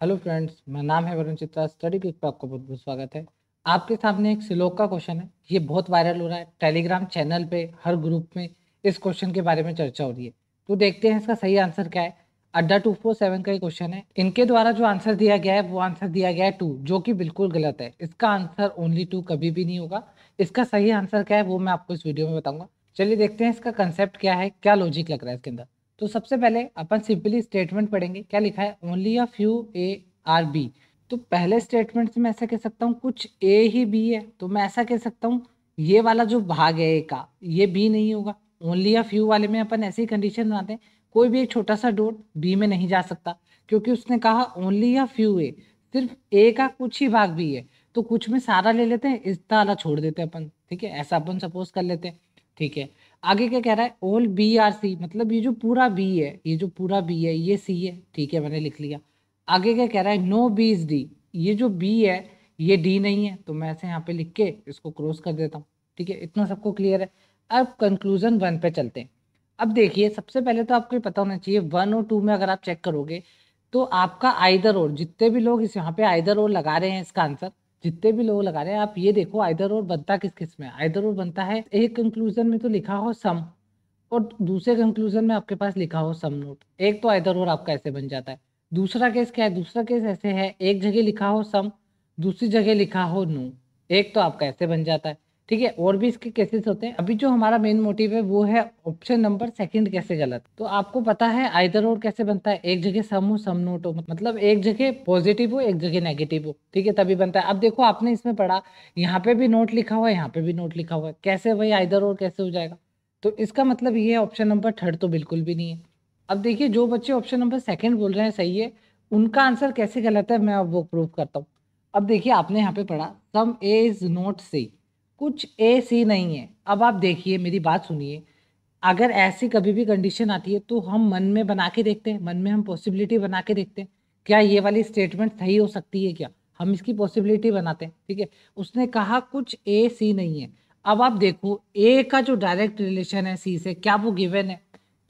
Hello friends, मेरा नाम है वरुण चित्रा, स्टडी क्विक पर आपका बहुत बहुत स्वागत है। आपके सामने एक सिलोक का क्वेश्चन है, ये बहुत वायरल हो रहा है टेलीग्राम चैनल पे, हर ग्रुप में इस क्वेश्चन के बारे में चर्चा हो रही है। तो देखते हैं इसका सही आंसर क्या है। अड्डा टू फोर सेवन का ये क्वेश्चन है, इनके द्वारा जो आंसर दिया गया है, वो आंसर दिया गया है टू जो कि बिल्कुल गलत है। इसका आंसर ओनली टू कभी भी नहीं होगा। इसका सही आंसर क्या है, वो मैं आपको इस वीडियो में बताऊँगा। चलिए देखते हैं इसका कंसेप्ट क्या है, क्या लॉजिक लग रहा है इसके अंदर। तो सबसे पहले अपन सिंपली स्टेटमेंट पढ़ेंगे। क्या लिखा है? Only a few A are B तो पहले स्टेटमेंट से मैं ऐसा कह सकता हूँ, कुछ ए ही बी है। तो मैं ऐसा कह सकता हूँ, ये वाला जो भाग है ए का, ये बी नहीं होगा। ओनली अ फ्यू वाले में अपन ऐसी कंडीशन बनाते हैं, कोई भी एक छोटा सा डोट बी में नहीं जा सकता। क्योंकि उसने कहा ओनली अ फ्यू ए सिर्फ़ ए का कुछ ही भाग भी है। तो कुछ में सारा ले लेते हैं, इस वाला छोड़ देते हैं अपन। ठीक है? ऐसा अपन सपोज़ कर लेते हैं। ठीक है? आगे क्या कह रहा है? ऑल बी आर सी मतलब ये जो पूरा बी है, ये जो पूरा बी है, ये सी है, ठीक है, मैंने लिख लिया। आगे क्या कह रहा है? नो बी इज़ डी ये जो बी है, ये डी नहीं है तो मैं ऐसे यहाँ पे लिख के इसको क्रॉस कर देता हूँ, ठीक है? इतना सबको क्लियर है। अब कंक्लूजन वन पे चलते हैं। अब देखिए, सबसे पहले तो आपको पता होना चाहिए वन और टू में अगर आप चेक करोगे तो आपका आइदर और जितने भी लोग इस यहाँ पे आइदर और लगा रहे हैं इसका आंसर जितने भी लोग लगा रहे हैं, आप ये देखो आइदर और बनता किस किसमें? आइधर और बनता है, एक कंक्लूजन में तो लिखा हो सम और दूसरे कंक्लूजन में आपके पास लिखा हो सम नोट एक तो आइधर और आपका ऐसे बन जाता है। दूसरा केस क्या है? दूसरा केस ऐसे है, एक जगह लिखा हो सम दूसरी जगह लिखा हो नो एक तो आपका ऐसे बन जाता है। ठीक है, और भी इसके केसेस होते हैं। अभी जो हमारा मेन मोटिव है, वो है ऑप्शन नंबर सेकंड कैसे गलत? तो आपको पता है आइदर और कैसे बनता है? एक जगह सम हो सम नोट हो। मतलब एक जगह पॉजिटिव हो, एक जगह नेगेटिव हो। ठीक है, तभी बनता है। अब देखो, आपने इसमें पढ़ा, यहाँ पे भी नोट लिखा हुआ है, यहाँ पे भी नोट लिखा हुआ है। कैसे भाई आइदर और कैसे हो जाएगा? तो इसका मतलब ये है ऑप्शन नंबर थर्ड तो बिल्कुल भी नहीं है। अब देखिए, जो बच्चे ऑप्शन नंबर सेकंड बोल रहे हैं, सही है। उनका आंसर कैसे गलत है, मैं अब वो प्रूव करता हूँ। अब देखिए, आपने यहाँ पे पढ़ा सम ए इज़ नोट सी कुछ ए सी नहीं है। अब आप देखिए, मेरी बात सुनिए। अगर ऐसी कभी भी कंडीशन आती है तो हम मन में बना के देखते हैं, मन में हम पॉसिबिलिटी बना के देखते हैं, क्या ये वाली स्टेटमेंट सही हो सकती है क्या? हम इसकी पॉसिबिलिटी बनाते हैं, ठीक है? उसने कहा, कुछ ए सी नहीं है। अब आप देखो ए का जो डायरेक्ट रिलेशन है सी से, क्या वो गिवन है?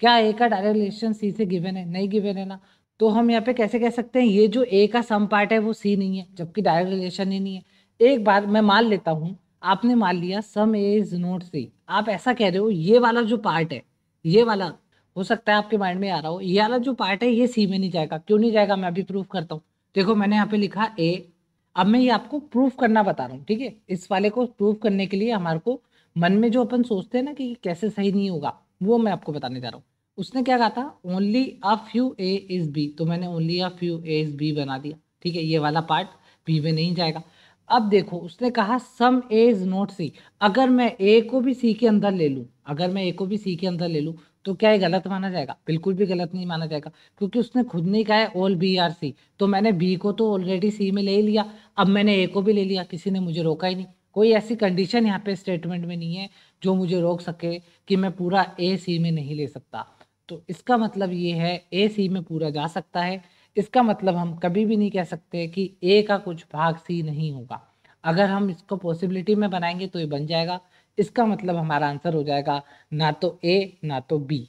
क्या ए का डायरेक्ट रिलेशन सी से गिवन है? नहीं गिवन है ना? तो हम यहाँ पे कैसे कह सकते हैं, ये जो ए का सम पार्ट है, वो सी नहीं है, जबकि डायरेक्ट रिलेशन ही नहीं है। एक बार मैं मान लेता हूँ आपने मान लिया सम इज़ नोट सी। आप ऐसा कह रहे हो, ये वाला जो पार्ट है, ये वाला, हो सकता है आपके माइंड में आ रहा हो, ये वाला जो पार्ट है, ये सी में नहीं जाएगा। क्यों नहीं जाएगा? मैं अभी प्रूफ करता हूँ। देखो, मैंने यहाँ पे लिखा ए अब मैं ये आपको प्रूफ करना बता रहा हूँ, ठीक है? इस वाले को प्रूफ करने के लिए हमारे को मन में जो अपन सोचते हैं ना कि कैसे सही नहीं होगा, वो मैं आपको बताने जा रहा हूँ। उसने क्या कहा था? Only a few A is B तो मैंने only a few A is B बना दिया, ठीक है? ये वाला पार्ट बी में नहीं जाएगा। अब देखो, उसने कहा सम ए इज़ नॉट सी अगर मैं ए को भी सी के अंदर ले लूँ, अगर मैं ए को भी सी के अंदर ले लूँ तो क्या ये गलत माना जाएगा? बिल्कुल भी गलत नहीं माना जाएगा, क्योंकि उसने खुद नहीं कहा है ऑल बी आर सी तो मैंने बी को तो ऑलरेडी सी में ले लिया, अब मैंने ए को भी ले लिया, किसी ने मुझे रोका ही नहीं। कोई ऐसी कंडीशन यहाँ पे स्टेटमेंट में नहीं है, जो मुझे रोक सके कि मैं पूरा ए सी में नहीं ले सकता। तो इसका मतलब ये है ए सी में पूरा जा सकता है इसका मतलब हम कभी भी नहीं कह सकते कि ए का कुछ भाग सी नहीं होगा। अगर हम इसको पॉसिबिलिटी में बनाएँगे तो ये बन जाएगा। इसका मतलब हमारा आंसर हो जाएगा ना तो ए ना तो बी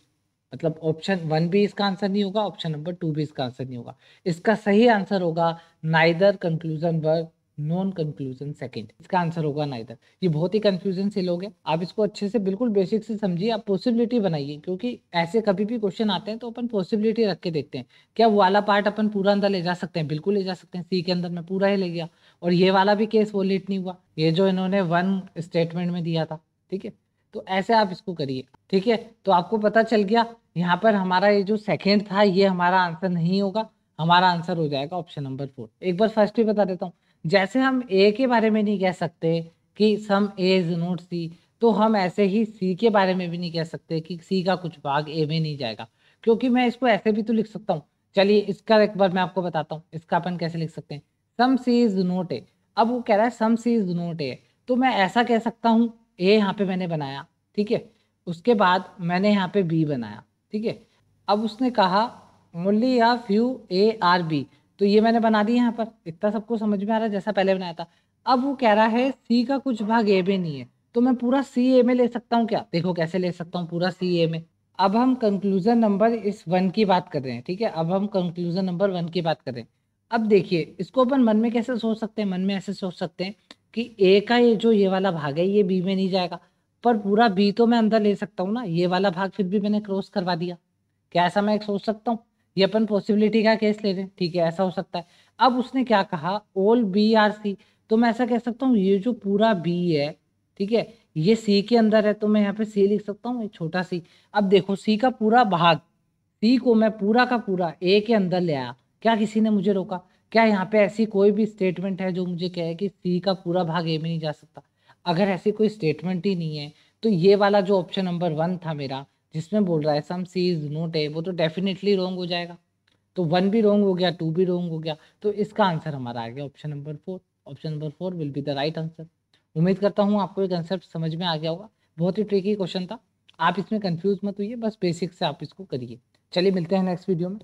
मतलब ऑप्शन वन भी इसका आंसर नहीं होगा ऑप्शन नंबर टू भी इसका आंसर नहीं होगा। इसका सही आंसर होगा neither conclusion work non conclusion second इसका आंसर होगा नाइदर ये बहुत ही कंफ्यूजन से लोग हैं। आप इसको अच्छे से बिल्कुल बेसिक से समझिए। आप पॉसिबिलिटी बनाइए। क्योंकि ऐसे कभी भी क्वेश्चन आते हैं तो अपन पॉसिबिलिटी रख के देखते हैं। क्या वो वाला पार्ट अपन पूरा अंदर ले जा सकते हैं? बिल्कुल ले जा सकते हैं। सी के अंदर में पूरा ही ले गया। और ये वाला भी केस वो लेट नहीं हुआ। ये जो इन्होंने वन स्टेटमेंट में दिया था। ठीक है? तो ऐसे आप इसको करिए। ठीक है? तो आपको पता चल गया। यहाँ पर हमारा ये जो सेकेंड था, ये हमारा आंसर नहीं होगा। हमारा आंसर हो जाएगा ऑप्शन नंबर फोर। एक बार फ़र्स्ट भी बता देता हूँ। जैसे हम ए के बारे में नहीं कह सकते कि सम ए इज़ नोट सी तो हम ऐसे ही सी के बारे में भी नहीं कह सकते कि सी का कुछ भाग ए में नहीं जाएगा। क्योंकि मैं इसको ऐसे भी तो लिख सकता हूँ। चलिए, इसका एक बार मैं आपको बताता हूँ। इसका अपन कैसे लिख सकते हैं? सम सी इज़ नोट ए अब वो कह रहा है सम सी इज़ नोट ए तो मैं ऐसा कह सकता हूँ ए यहाँ पे मैंने बनाया, ठीक है? उसके बाद मैंने यहाँ पे बी बनाया, ठीक है? अब उसने कहा ओनली या फ्यू ए आर बी। तो ये मैंने बना दिया यहाँ पर। इतना सबको समझ में आ रहा है जैसा पहले बनाया था। अब वो कह रहा है, सी का कुछ भाग ए में नहीं है। तो मैं पूरा सी ए में ले सकता हूँ क्या? देखो कैसे ले सकता हूँ पूरा सी ए में। अब हम कंक्लूजन नंबर इस वन की बात कर रहे हैं, ठीक है? अब हम कंक्लूजन नंबर वन की बात कर रहे हैं। अब देखिए, इसको अपन मन में कैसे सोच सकते हैं? मन में ऐसे सोच सकते हैं कि ए का ये जो ये वाला भाग है, ये बी में नहीं जाएगा। पर पूरा बी तो मैं अंदर ले सकता हूँ ना। ये वाला भाग फिर भी मैंने क्रॉस करवा दिया। क्या ऐसा मैं सोच सकता हूँ? ये अपन पॉसिबिलिटी का केस ले रहे हैं। ठीक है, ऐसा हो सकता है। अब उसने क्या कहा? ऑल बी आर सी तो मैं ऐसा कह सकता हूँ, ये जो पूरा बी है, ठीक है, ये सी के अंदर है तो मैं यहाँ पे सी लिख सकता हूँ छोटा सी अब देखो सी का पूरा भाग सी को मैं पूरा का पूरा ए के अंदर ले आया। क्या किसी ने मुझे रोका? क्या यहाँ पे ऐसी कोई भी स्टेटमेंट है जो मुझे कहे कि सी का पूरा भाग ए में नहीं जा सकता? अगर ऐसी कोई स्टेटमेंट ही नहीं है तो ये वाला जो ऑप्शन नंबर वन था मेरा जिसमें बोल रहा है सम सी इज़ नोट ए वो तो डेफिनेटली रॉन्ग हो जाएगा। तो वन भी रॉन्ग हो गया टू भी रॉन्ग हो गया तो इसका आंसर हमारा आ गया option number four option number four will be the right answer उम्मीद करता हूँ आपको ये कंसेप्ट समझ में आ गया होगा। बहुत ही ट्रिकी क्वेश्चन था। आप इसमें कंफ्यूज मत हुई बस बेसिक से आप इसको करिए। चलिए मिलते हैं नेक्स्ट वीडियो में।